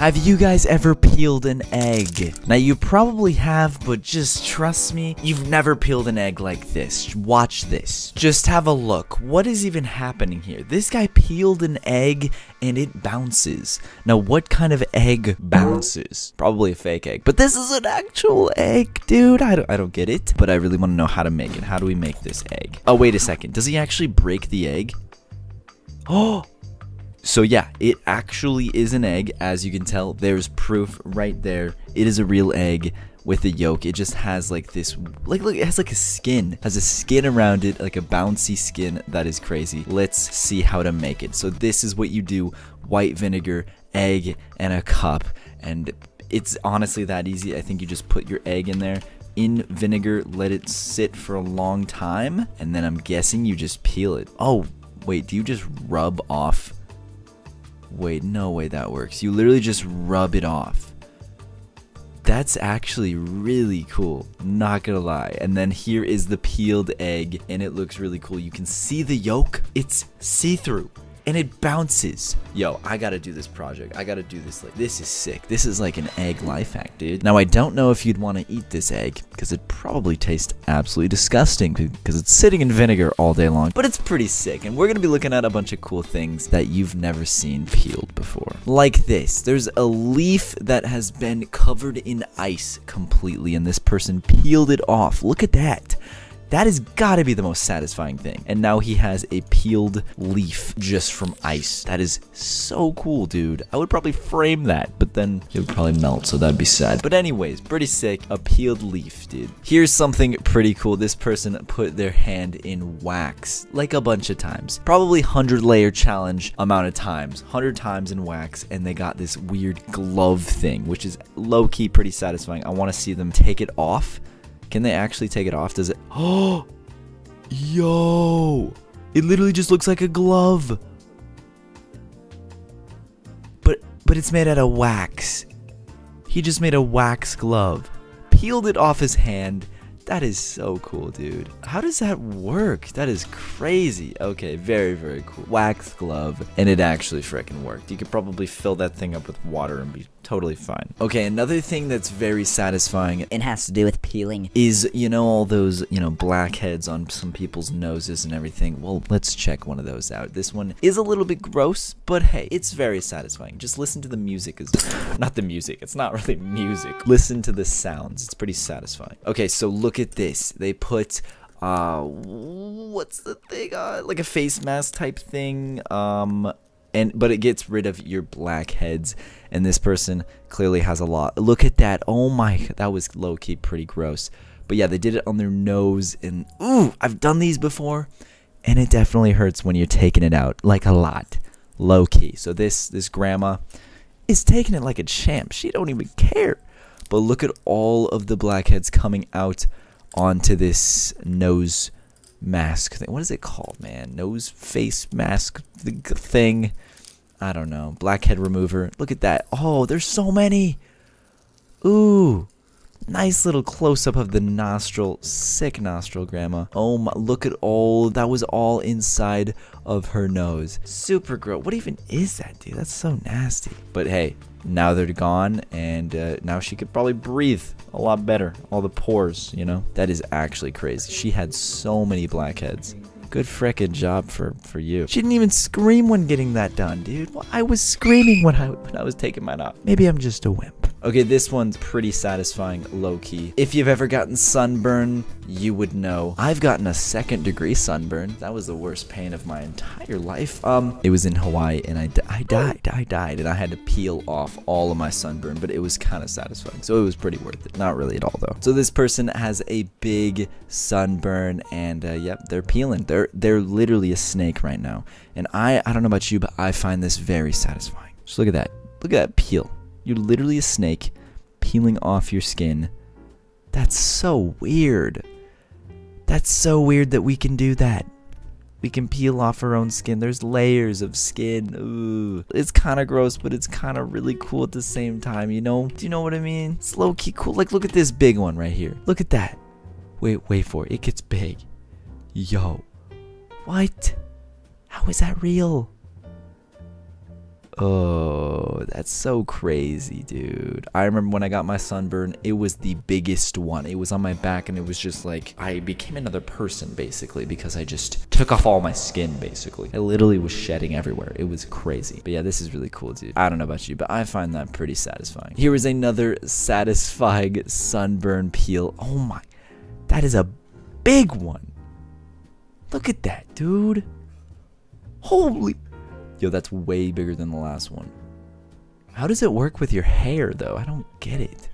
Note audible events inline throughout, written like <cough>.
Have you guys ever peeled an egg? Now you probably have, but just trust me, you've never peeled an egg like this. Watch this. Just have a look. What is even happening here? This guy peeled an egg and it bounces. Now what kind of egg bounces? Probably a fake egg. But this is an actual egg, dude. I don't, I don't get it, but I really want to know how to make it. How do we make this egg? Oh, wait a second. Does he actually break the egg? <gasps> Oh, so yeah, it actually is an egg, as you can tell. There's proof right there. It is a real egg with a yolk. It just has like this, like look, it has like a skin, has a skin around it, like a bouncy skin. That is crazy. Let's see how to make it. So this is what you do: white vinegar, egg, and a cup. And it's honestly that easy. I think you just put your egg in there in vinegar, let it sit for a long time, and then I'm guessing you just peel it. Oh, wait, do you just rub off Wait, no way that works. You literally just rub it off. That's actually really cool, not gonna lie. And then here is the peeled egg, and it looks really cool. You can see the yolk, it's see-through and it bounces. Yo, I gotta do this project. I gotta do this. Like, this is sick. This is like an egg life hack, dude. Now, I don't know if you'd want to eat this egg because it probably tastes absolutely disgusting because it's sitting in vinegar all day long. But it's pretty sick, and we're gonna be looking at a bunch of cool things that you've never seen peeled before. Like this. There's a leaf that has been covered in ice completely, and this person peeled it off. Look at that. That has got to be the most satisfying thing. And now he has a peeled leaf just from ice. That is so cool, dude. I would probably frame that, but then it would probably melt, so that'd be sad. But anyways, pretty sick. A peeled leaf, dude. Here's something pretty cool. This person put their hand in wax, like a bunch of times. Probably 100 layer challenge amount of times. 100 times in wax, and they got this weird glove thing, which is low-key pretty satisfying. I want to see them take it off can they actually take it off? Does it? Oh, <gasps> yo! It literally just looks like a glove. But but it's made out of wax. He just made a wax glove. Peeled it off his hand that is so cool, dude. How does that work? That is crazy. Okay, very, very cool. Wax glove, and it actually freaking worked. You could probably fill that thing up with water and be totally fine. Okay, another thing that's very satisfying. It has to do with peeling. Is, you know, all those, you know, blackheads on some people's noses and everything. Well, let's check one of those out. This one is a little bit gross, but hey, it's very satisfying. Just listen to the music. Is <laughs> Not the music. It's not really music. Listen to the sounds. It's pretty satisfying. Okay, so look at this. They put uh what's the thing uh like a face mask type thing um and but it gets rid of your blackheads and this person clearly has a lot. Look at that. Oh my that was low-key pretty gross. But yeah they did it on their nose and ooh i've done these before and it definitely hurts when you're taking it out like a lot. Low-key. So this this grandma is taking it like a champ. She don't even care. But look at all of the blackheads coming out onto this nose mask thing. What is it called, man? Nose face mask thing. I don't know. Blackhead remover. Look at that. Oh, there's so many. Ooh. Nice little close up of the nostril. Sick nostril, Grandma. Oh my, look at all. That was all inside of her nose. Super gross. What even is that, dude? That's so nasty. But hey, now they're gone, and uh, now she could probably breathe a lot better. All the pores, you know? That is actually crazy. She had so many blackheads. Good frickin' job for, for you. She didn't even scream when getting that done, dude. Well, I was screaming when I, when I was taking mine off. Maybe I'm just a wimp. Okay, this one's pretty satisfying, low-key. If you've ever gotten sunburn, you would know. I've gotten a second degree sunburn. That was the worst pain of my entire life. Um, it was in Hawaii, and I, I died. I died, and I had to peel off all of my sunburn, but it was kind of satisfying, so it was pretty worth it. Not really at all, though. So this person has a big sunburn, and uh, yep, they're peeling. They're they're literally a snake right now, and I I don't know about you, but I find this very satisfying. Just look at that. Look at that peel. You're literally a snake peeling off your skin. That's so weird. That's so weird that we can do that. We can peel off our own skin. There's layers of skin. Ooh. It's kind of gross, but it's kind of really cool at the same time, you know? Do you know what I mean? It's low-key cool. Like, look at this big one right here. Look at that. Wait, wait for it. It gets big. Yo. What? How is that real? Oh, that's so crazy, dude. I remember when I got my sunburn, it was the biggest one. It was on my back and it was just like I became another person basically because I just took off all my skin basically. I literally was shedding everywhere. It was crazy. But yeah, this is really cool, dude. I don't know about you, but I find that pretty satisfying. Here is another satisfying sunburn peel. Oh my, that is a big one. Look at that, dude. Holy Yo, that's way bigger than the last one. How does it work with your hair, though? I don't get it.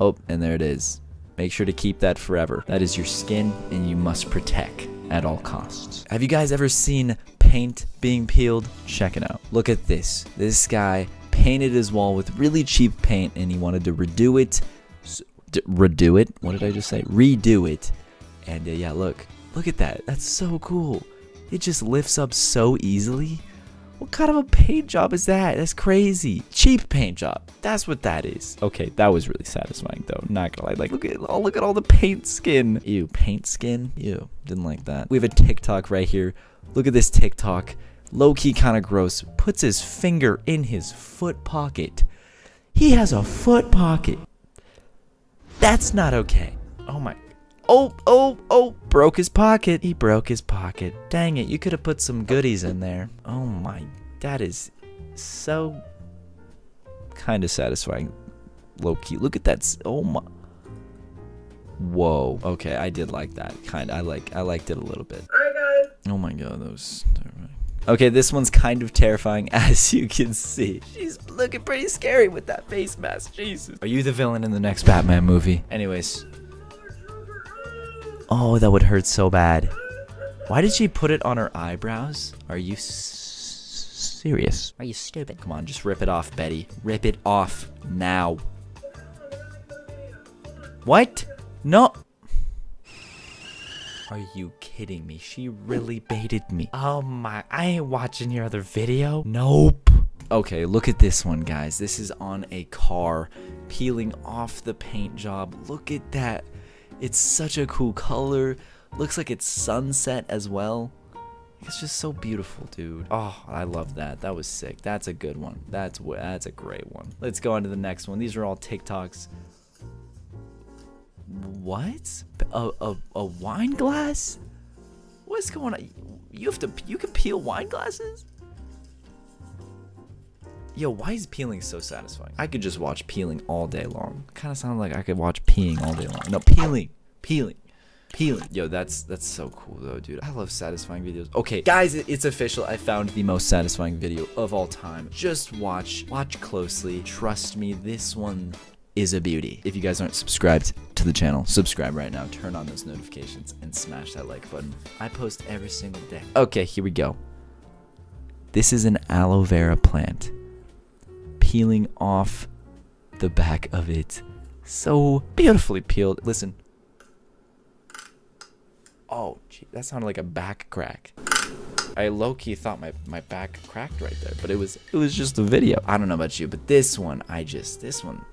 Oh, and there it is. Make sure to keep that forever. That is your skin, and you must protect at all costs. Have you guys ever seen paint being peeled? Check it out. Look at this. This guy painted his wall with really cheap paint, and he wanted to redo it. redo it? What did I just say? Redo it. And uh, yeah, look. Look at that. That's so cool. It just lifts up so easily. What kind of a paint job is that? That's crazy. Cheap paint job. That's what that is. Okay, that was really satisfying though. Not gonna lie. Like, look at oh, look at all the paint skin. Ew, paint skin. Ew, didn't like that. We have a TikTok right here. Look at this TikTok. Low key, kind of gross. Puts his finger in his foot pocket. He has a foot pocket. That's not okay. Oh my Oh, oh, oh, broke his pocket. He broke his pocket. Dang it, you could have put some goodies in there. Oh my, that is so kind of satisfying. Low key. Look at that. Oh my. Whoa. Okay, I did like that. Kind. of, I like. I liked it a little bit. Oh my god, that those. Okay, this one's kind of terrifying, <laughs> as you can see. She's looking pretty scary with that face mask. Jesus. Are you the villain in the next Batman movie? Anyways, Oh, that would hurt so bad. Why did she put it on her eyebrows? Are you serious? Are you stupid? Come on, just rip it off, Betty. Rip it off now. What? No. Are you kidding me? She really baited me. Oh my, I ain't watching your other video. Nope. Okay, look at this one, guys. This is on a car peeling off the paint job. Look at that. It's such a cool color. Looks like it's sunset as well. It's just so beautiful, dude. Oh, I love that. That was sick. That's a good one. That's that's a great one. Let's go on to the next one. These are all TikToks. What? A, a, a wine glass? What's going on? You have to, you can peel wine glasses? Yo, why is peeling so satisfying? I could just watch peeling all day long. Kind of sounds like I could watch peeing all day long. No, peeling, peeling, peeling. Yo, that's that's so cool though, dude. I love satisfying videos. Okay, guys, it's official. I found the most satisfying video of all time. Just watch, watch closely. Trust me, this one is a beauty. If you guys aren't subscribed to the channel, subscribe right now. Turn on those notifications and smash that like button. I post every single day. Okay, here we go. This is an aloe vera plant peeling off the back of it. So beautifully peeled. Listen. Oh, gee, that sounded like a back crack. I low-key thought my, my back cracked right there, but it was it was just a video. I don't know about you, but this one, I just this one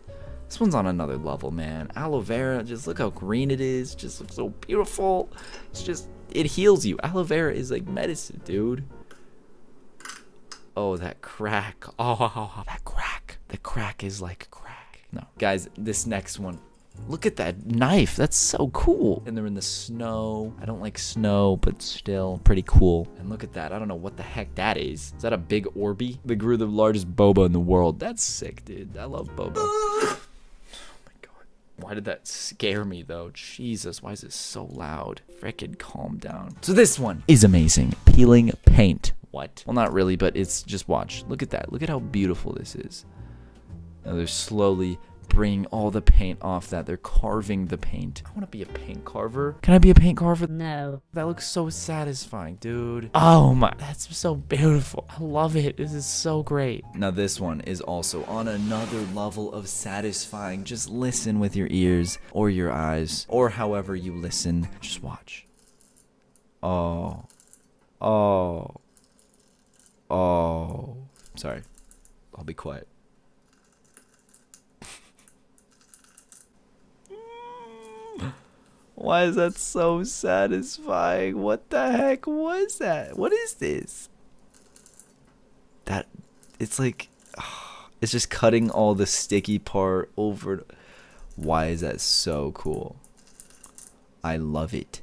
this one's on another level, man. Aloe vera, just look how green it is. Just looks so beautiful. It's just it heals you. Aloe vera is like medicine, dude. Oh, that crack. <laughs> Oh, that crack. The crack is like crack. No. Guys, this next one. Look at that knife. That's so cool. And they're in the snow. I don't like snow, but still pretty cool. And look at that. I don't know what the heck that is. Is that a big Orby? They grew the largest boba in the world. That's sick, dude. I love boba. <laughs> oh my god. Why did that scare me though? Jesus, why is it so loud? Frickin' calm down. So this one is amazing. Peeling paint what? Well, not really, but it's just watch. Look at that. Look at how beautiful this is. Now they're slowly bringing all the paint off that. They're carving the paint. I want to be a paint carver. Can I be a paint carver? No. That looks so satisfying, dude. Oh my, that's so beautiful. I love it. This is so great. Now this one is also on another level of satisfying. Just listen with your ears or your eyes or however you listen. Just watch. Oh. Oh. Oh, sorry. I'll be quiet. Why is that so satisfying? What the heck was that? What is this? That it's like <sighs> it's just cutting all the sticky part over. Why is that so cool? I love it.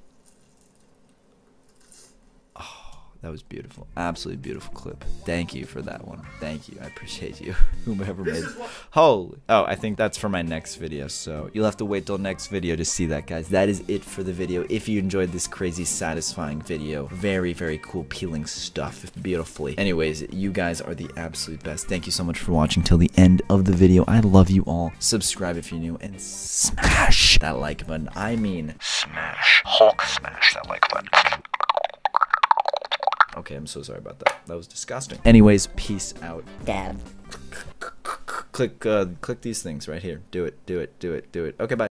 That was beautiful. Absolutely beautiful clip. Thank you for that one. Thank you. I appreciate you. <laughs> Whomever made Holy. Oh, I think that's for my next video. So you'll have to wait till next video to see that, guys. That is it for the video. If you enjoyed this crazy, satisfying video, very, very cool peeling stuff. Beautifully. Anyways, you guys are the absolute best. Thank you so much for watching till the end of the video. I love you all. Subscribe if you're new and smash that like button. I mean, smash. Hulk smash that like button. <laughs> Okay, I'm so sorry about that. That was disgusting. Anyways, peace out. Dad. Click, uh, click these things right here. Do it, do it, do it, do it. Okay, bye.